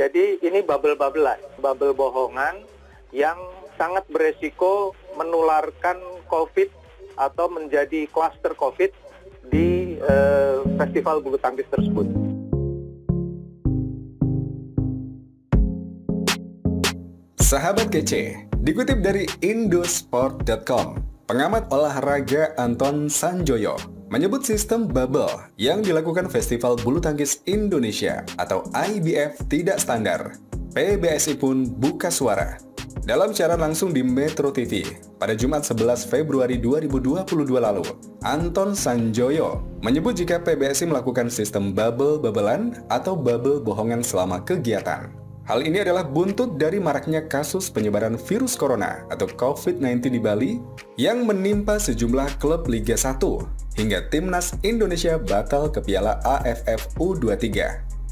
Jadi ini bubble-bubblean, bubble bohongan yang sangat beresiko menularkan COVID atau menjadi kluster COVID di uh, festival bulu tangkis tersebut. Sahabat kece, dikutip dari indosport.com, pengamat olahraga Anton Sanjoyo menyebut sistem bubble yang dilakukan Festival Bulu Tangkis Indonesia atau IBF tidak standar. PBSI pun buka suara. Dalam siaran langsung di Metro TV pada Jumat 11 Februari 2022 lalu, Anton Sanjoyo menyebut jika PBSI melakukan sistem bubble-bubblean atau bubble bohongan selama kegiatan. Hal ini adalah buntut dari maraknya kasus penyebaran virus corona atau COVID-19 di Bali yang menimpa sejumlah klub Liga 1 hingga timnas Indonesia batal ke Piala AFF U23.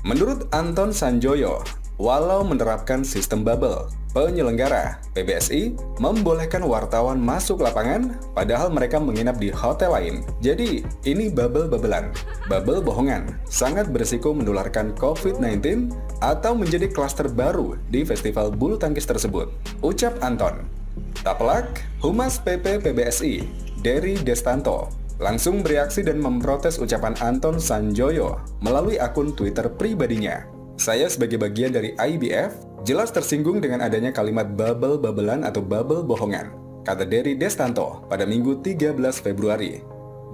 Menurut Anton Sanjoyo, walau menerapkan sistem bubble, penyelenggara PBSI membolehkan wartawan masuk lapangan padahal mereka menginap di hotel lain. Jadi, ini bubble-bubblean, bubble bohongan, sangat berisiko menularkan COVID-19 atau menjadi klaster baru di festival bulu tangkis tersebut. Ucap Anton. Tak pelak, Humas PP PBSI, Derry Destanto, langsung bereaksi dan memprotes ucapan Anton Sanjoyo melalui akun Twitter pribadinya. Saya sebagai bagian dari IBF Jelas tersinggung dengan adanya kalimat bubble-bubblean atau bubble bohongan, kata Derry Destanto pada Minggu 13 Februari.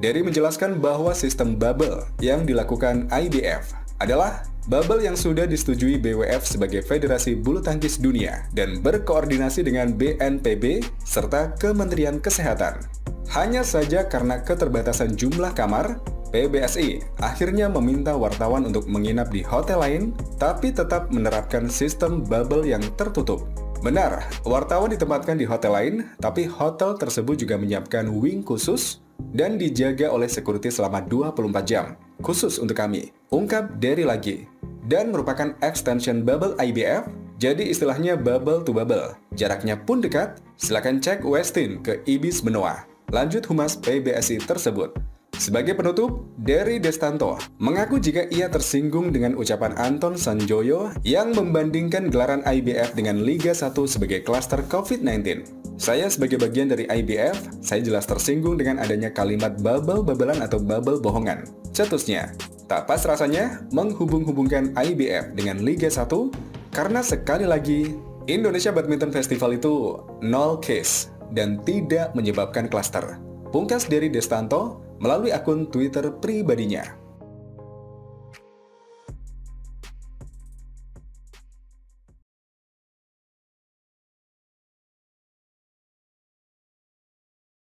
Derry menjelaskan bahwa sistem bubble yang dilakukan IBF adalah bubble yang sudah disetujui BWF sebagai Federasi Bulu Tangkis Dunia dan berkoordinasi dengan BNPB serta Kementerian Kesehatan. Hanya saja karena keterbatasan jumlah kamar, PBSI akhirnya meminta wartawan untuk menginap di hotel lain, tapi tetap menerapkan sistem bubble yang tertutup. Benar, wartawan ditempatkan di hotel lain, tapi hotel tersebut juga menyiapkan wing khusus dan dijaga oleh security selama 24 jam, khusus untuk kami, ungkap Derry lagi. Dan merupakan extension bubble IBF, jadi istilahnya bubble to bubble. Jaraknya pun dekat, silakan cek Westin ke Ibis Benoa. Lanjut humas PBSI tersebut. Sebagai penutup, Derry Destanto mengaku jika ia tersinggung dengan ucapan Anton Sanjoyo yang membandingkan gelaran IBF dengan Liga 1 sebagai klaster COVID-19. Saya sebagai bagian dari IBF, saya jelas tersinggung dengan adanya kalimat bubble-bubblean atau bubble bohongan. Cetusnya, tak pas rasanya menghubung-hubungkan IBF dengan Liga 1 karena sekali lagi, Indonesia Badminton Festival itu nol case dan tidak menyebabkan klaster. Pungkas dari Destanto melalui akun Twitter pribadinya.